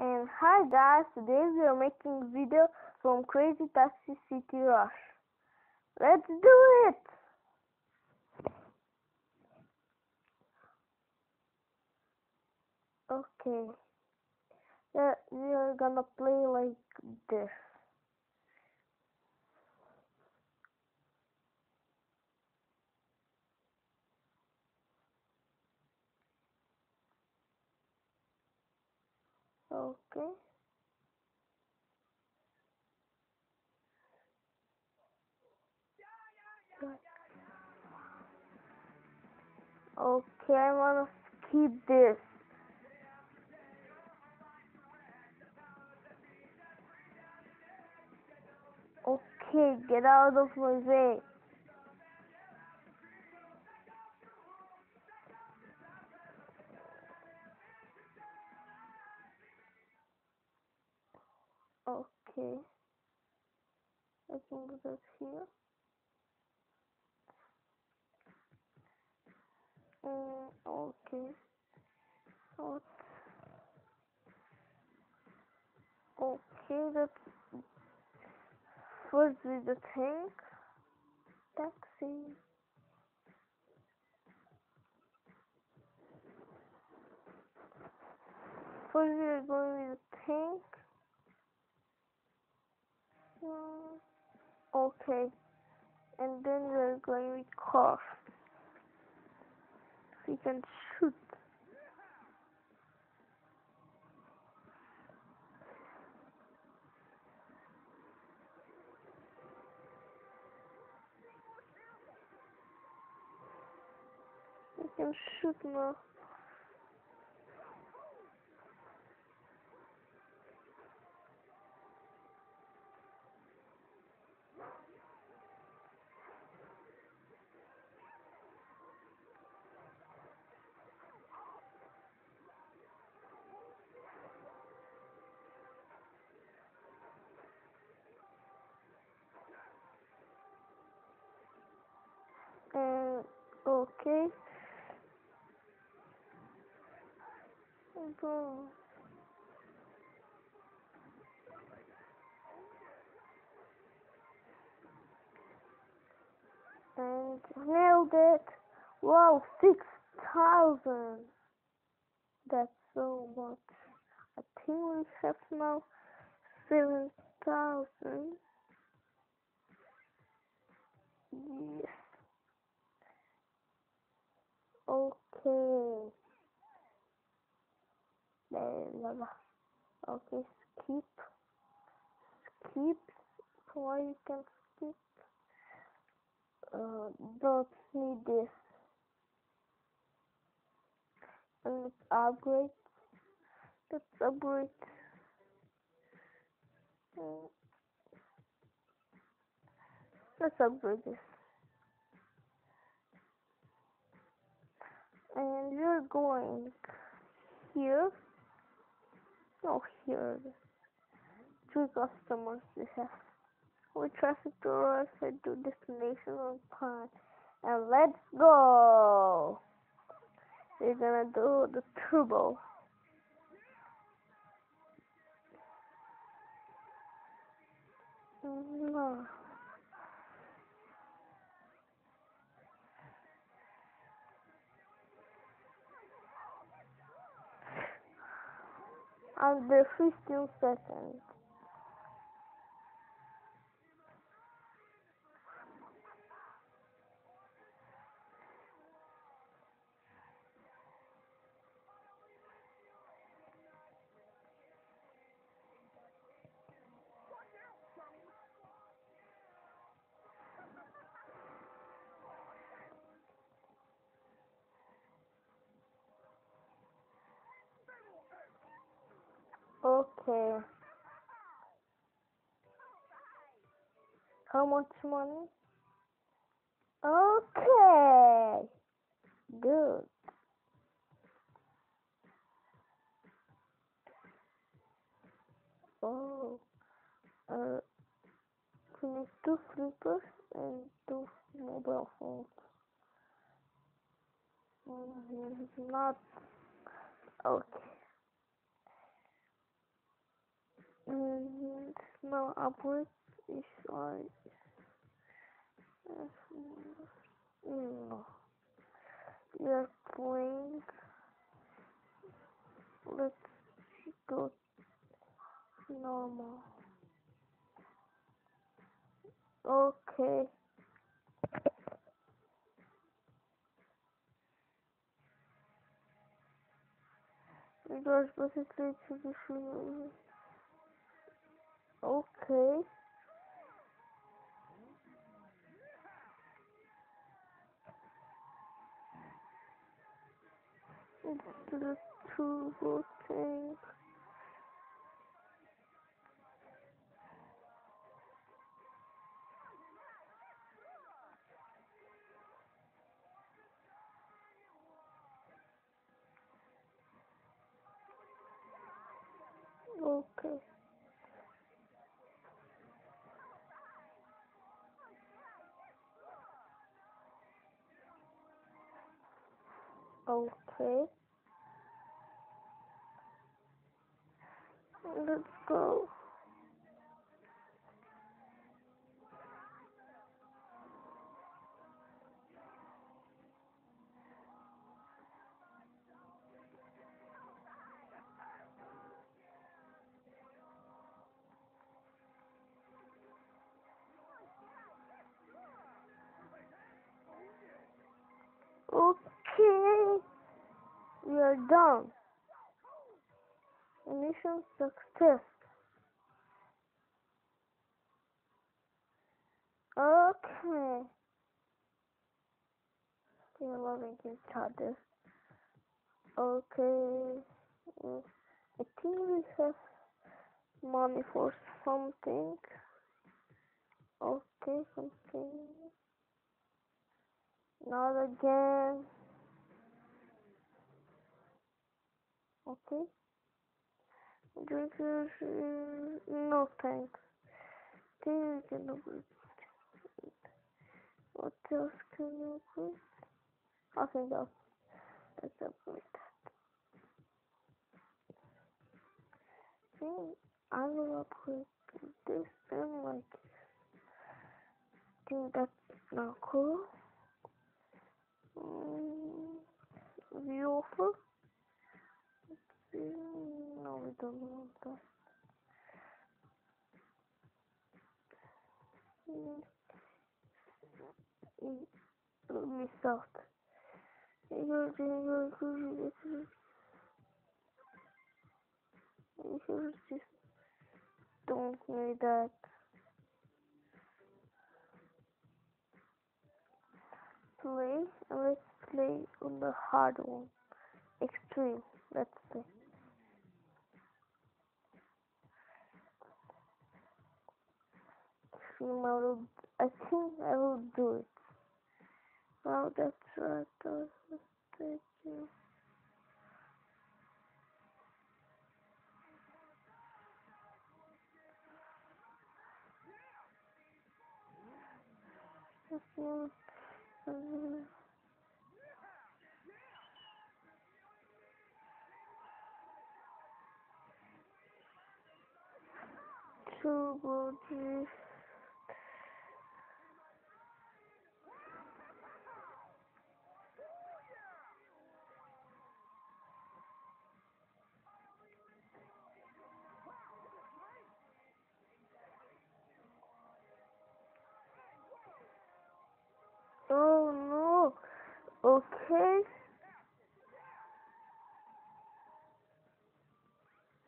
And hi guys, today we are making video from Crazy Taxi City Rush. Let's do it! Okay. Uh, we are gonna play like this. Okay. Okay, I wanna keep this. Okay, get out of my way. Okay. I can put that here. Mm, okay. What? Okay, that's first with the tank. Taxi. First we are going with the tank. Mm, okay. And then we're going with car. We can shoot. We can shoot now. And okay. Go. And nailed it. Wow, six thousand. That's so much. I think we have now seven thousand. Okay. Blah. Okay, skip. Skip. Why you can skip? Uh, don't need this. And upgrade. Let's upgrade. Let's upgrade this. And we're going here. No, here. Three customers we have. We traffic to roadside to destination on time. And let's go! We're gonna do the turbo. No. Under 15 seconds. Okay. How much money? Okay. Good. Oh. Uh, finish two flippers and two mobile phones. Mm, Not okay. And now upward is like no. Playing. Let's go normal. Okay. Because basically traditional. Okay. It's the turbo tank. Okay. Okay. Let's go. Done. Mission success. Okay. We're loving each other. Okay. Mm, I think we have money for something. Okay, something. Not again. Okay. Drink is no thanks. Thank you, good. What else can you do? Okay, go. That's a point. See, I grew up with this thing, like, think that's not cool. Mm, beautiful. You're doing your good. You just don't need that. Play, let's play on the hard one. Extreme, let's say. Extreme, I will, I think I will do it. Well, that's right, I was mistaken. Mhm. Mhm. Turbo drift. Oh Okay.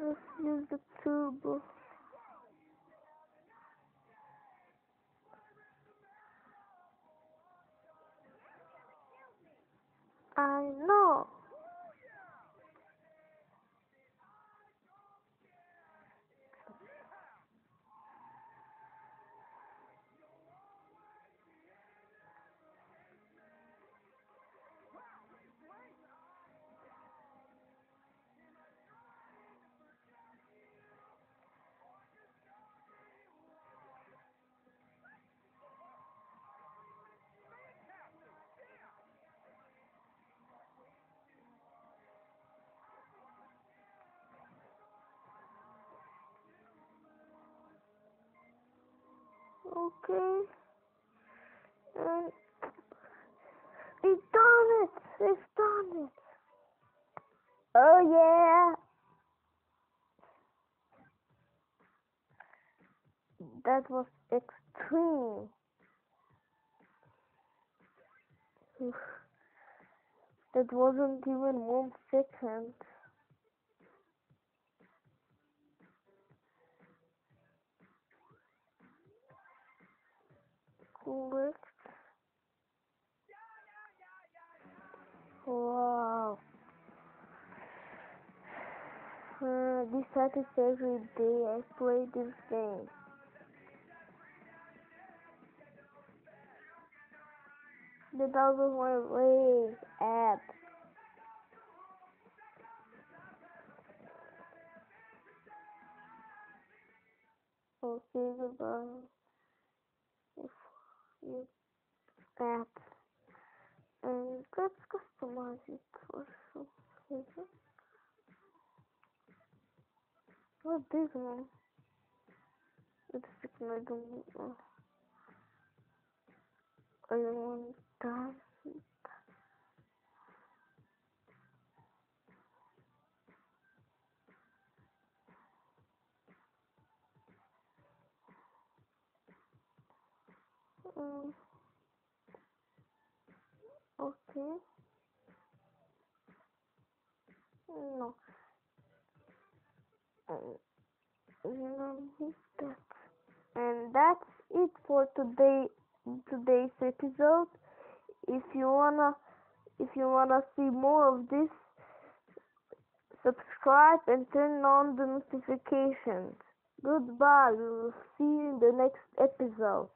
Let's use the turbo. I know. Okay. And it's done it! It's done it! Oh yeah! That was extreme. That wasn't even one second. Correct. Wow. Uh, this happens every day I play this game. The was my way app. Okay, goodbye. If you app and let's customize it for some reason. What this one? It's sticking I Um, okay. No. No. And that's it for today today's episode. If you wanna if you wanna see more of this subscribe and turn on the notifications. Goodbye. We will see you in the next episode.